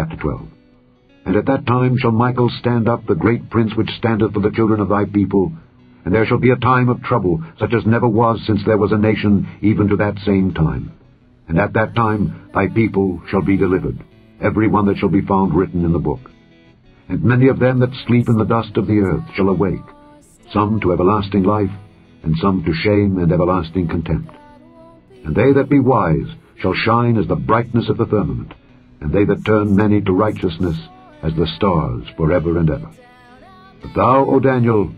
Chapter 12 And at that time shall Michael stand up, the great prince which standeth for the children of thy people, and there shall be a time of trouble, such as never was since there was a nation, even to that same time. And at that time thy people shall be delivered, every one that shall be found written in the book. And many of them that sleep in the dust of the earth shall awake, some to everlasting life, and some to shame and everlasting contempt. And they that be wise shall shine as the brightness of the firmament, and they that turn many to righteousness as the stars for ever and ever. But thou, O Daniel,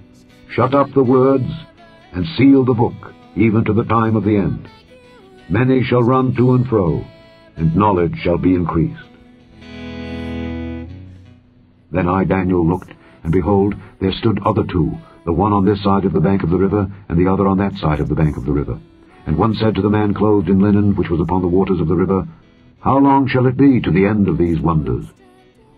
shut up the words, and seal the book, even to the time of the end. Many shall run to and fro, and knowledge shall be increased. Then I, Daniel, looked, and behold, there stood other two, the one on this side of the bank of the river, and the other on that side of the bank of the river. And one said to the man clothed in linen, which was upon the waters of the river, How long shall it be to the end of these wonders?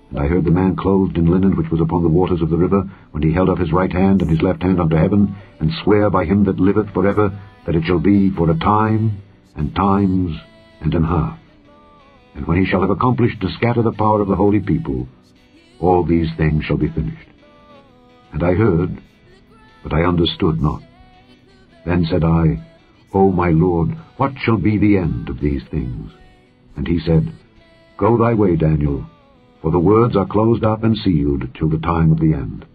And I heard the man clothed in linen, which was upon the waters of the river, when he held up his right hand and his left hand unto heaven, and swear by him that liveth for ever, that it shall be for a time, and times, and an half. And when he shall have accomplished to scatter the power of the holy people, all these things shall be finished. And I heard, but I understood not. Then said I, O my Lord, what shall be the end of these things? And he said, Go thy way, Daniel, for the words are closed up and sealed till the time of the end.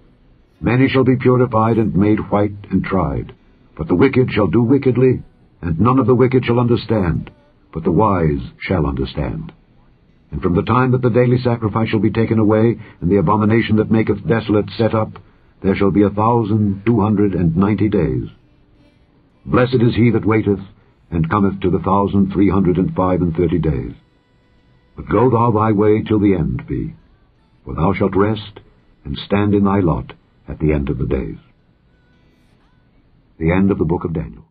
Many shall be purified and made white and tried, but the wicked shall do wickedly, and none of the wicked shall understand, but the wise shall understand. And from the time that the daily sacrifice shall be taken away, and the abomination that maketh desolate set up, there shall be a thousand two hundred and ninety days. Blessed is he that waiteth, and cometh to the thousand three hundred and five and thirty days. But go thou thy way till the end be, for thou shalt rest, and stand in thy lot at the end of the days. The end of the book of Daniel.